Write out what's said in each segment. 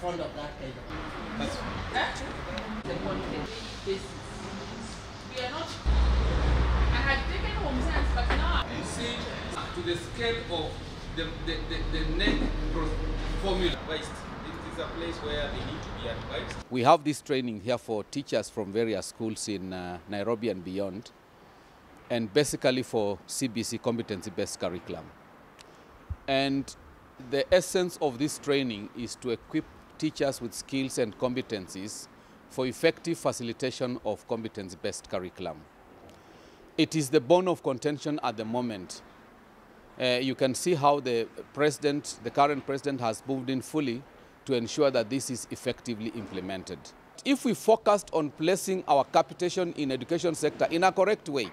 fond of that kind of That's eh? the content basis. We are not. I had taken home science, but now you see to the scale of the, the, the, the net pro- formula. It is a place where they need to be advised. We have this training here for teachers from various schools in uh, Nairobi and beyond, and basically for CBC competency-based curriculum. And the essence of this training is to equip teachers with skills and competencies for effective facilitation of competence-based curriculum. It is the bone of contention at the moment. Uh, you can see how the president, the current president, has moved in fully to ensure that this is effectively implemented. If we focused on placing our capitation in education sector in a correct way,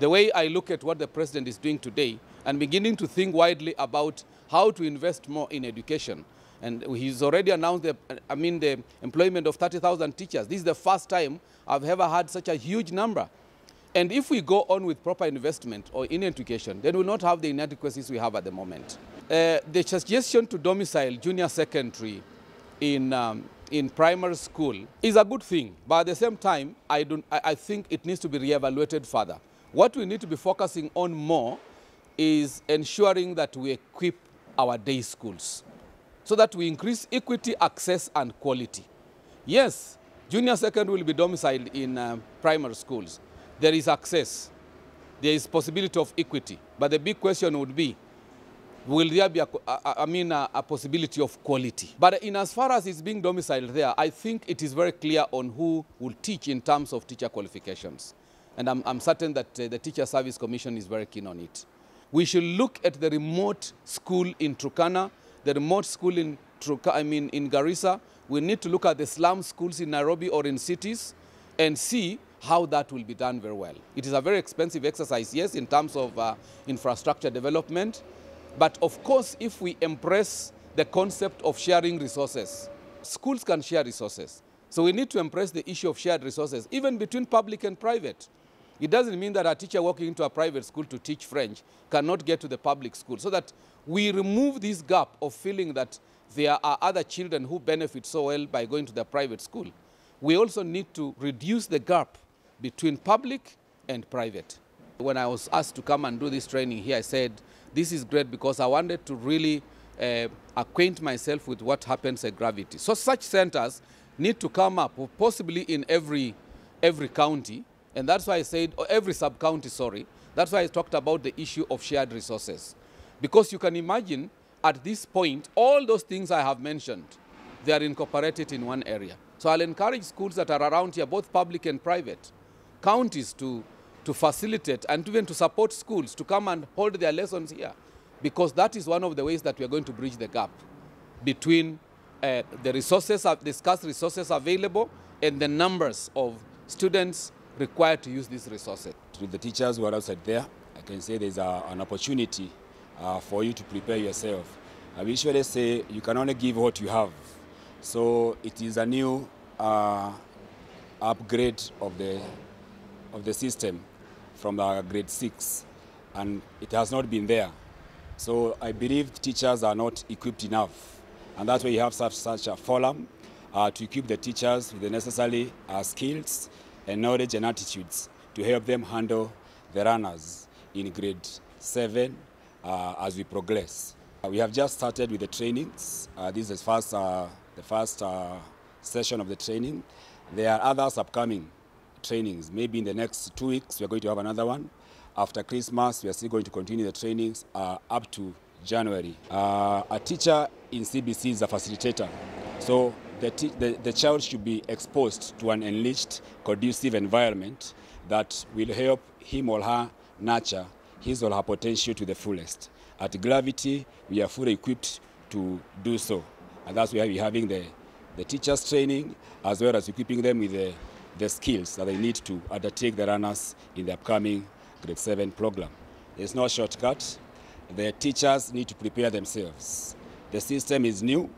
the way I look at what the president is doing today, and beginning to think widely about how to invest more in education. And he's already announced the, I mean, the employment of 30,000 teachers. This is the first time I've ever had such a huge number. And if we go on with proper investment or in education, then we'll not have the inadequacies we have at the moment. Uh, the suggestion to domicile junior secondary in, um, in primary school is a good thing, but at the same time, I, don't, I, I think it needs to be re-evaluated further. What we need to be focusing on more is ensuring that we equip our day schools so that we increase equity, access, and quality. Yes, junior secondary will be domiciled in uh, primary schools. There is access, there is possibility of equity, but the big question would be, will there be a, a, I mean, a, a possibility of quality? But in as far as it's being domiciled there, I think it is very clear on who will teach in terms of teacher qualifications. And I'm, I'm certain that uh, the Teacher Service Commission is very keen on it. We should look at the remote school in Turkana, the remote school in I mean in Garissa. We need to look at the slum schools in Nairobi or in cities and see how that will be done very well. It is a very expensive exercise, yes, in terms of uh, infrastructure development. But of course, if we embrace the concept of sharing resources, schools can share resources. So we need to embrace the issue of shared resources, even between public and private. It doesn't mean that a teacher walking into a private school to teach French cannot get to the public school. So that we remove this gap of feeling that there are other children who benefit so well by going to the private school. We also need to reduce the gap between public and private. When I was asked to come and do this training here, I said, this is great because I wanted to really uh, acquaint myself with what happens at gravity. So such centers need to come up, possibly in every, every county, and that's why I said, every sub-county, sorry. That's why I talked about the issue of shared resources. Because you can imagine, at this point, all those things I have mentioned, they are incorporated in one area. So I'll encourage schools that are around here, both public and private, counties to, to facilitate and even to support schools to come and hold their lessons here. Because that is one of the ways that we are going to bridge the gap between uh, the resources, the scarce resources available and the numbers of students required to use these resources. To the teachers who are outside there, I can say there's a, an opportunity uh, for you to prepare yourself. I usually say you can only give what you have. So it is a new uh, upgrade of the, of the system from grade six, and it has not been there. So I believe teachers are not equipped enough, and that's why you have such, such a forum uh, to equip the teachers with the necessary uh, skills and knowledge and attitudes to help them handle the runners in grade 7 uh, as we progress. Uh, we have just started with the trainings. Uh, this is first, uh, the first uh, session of the training. There are others upcoming trainings. Maybe in the next two weeks we are going to have another one. After Christmas we are still going to continue the trainings uh, up to January. a teacher in CBC is a facilitator. So the, the, the, child should be exposed to an enriched, conducive environment that will help him or her nurture his or her potential to the fullest. At Gravity, we are fully equipped to do so. And that's why we're having the, the teachers training, as well as equipping them with the, the skills that they need to undertake the runners in the upcoming grade 7 program. There's no shortcut. The teachers need to prepare themselves. The system is new,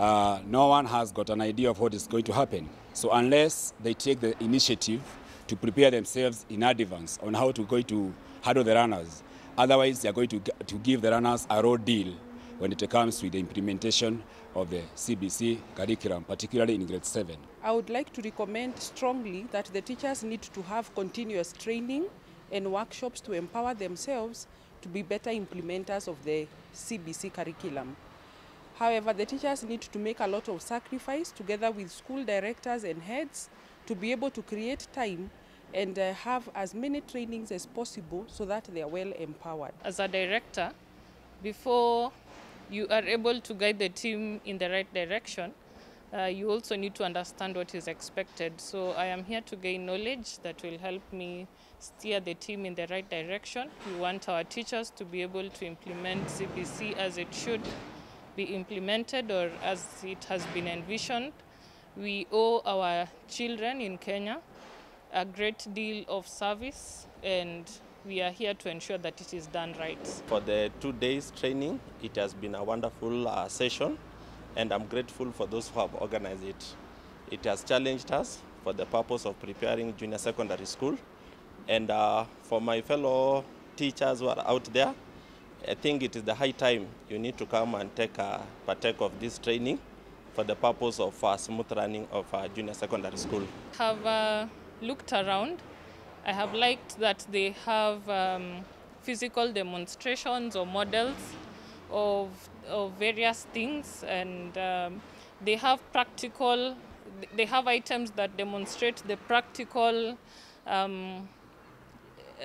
uh, no one has got an idea of what is going to happen. So unless they take the initiative to prepare themselves in advance on how to go to handle the runners, otherwise they are going to, to give the runners a raw deal when it comes to the implementation of the CBC curriculum, particularly in grade 7. I would like to recommend strongly that the teachers need to have continuous training and workshops to empower themselves to be better implementers of the CBC curriculum. However, the teachers need to make a lot of sacrifice together with school directors and heads to be able to create time and uh, have as many trainings as possible so that they are well empowered. as a director, before you are able to guide the team in the right direction, uh, you also need to understand what is expected. So I am here to gain knowledge that will help me steer the team in the right direction. We want our teachers to be able to implement CBC as it should be implemented or as it has been envisioned. We owe our children in Kenya a great deal of service and we are here to ensure that it is done right. For the two days training, it has been a wonderful uh, session, and I'm grateful for those who have organized it. It has challenged us for the purpose of preparing junior secondary school, and uh, for my fellow teachers who are out there, I think it is the high time you need to come and take a partake of this training for the purpose of uh, smooth running of uh, junior secondary school. Have uh, looked around. I have liked that they have um, physical demonstrations or models of, of various things, and um, they have practical. They have items that demonstrate the practical um,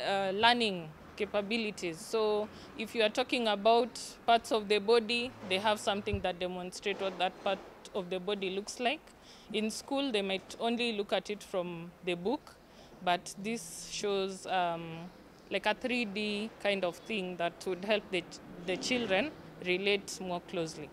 uh, learning capabilities. So if you are talking about parts of the body, they have something that demonstrate what that part of the body looks like. In school, they might only look at it from the book, but this shows um, like a 3D kind of thing that would help the, the children relate more closely.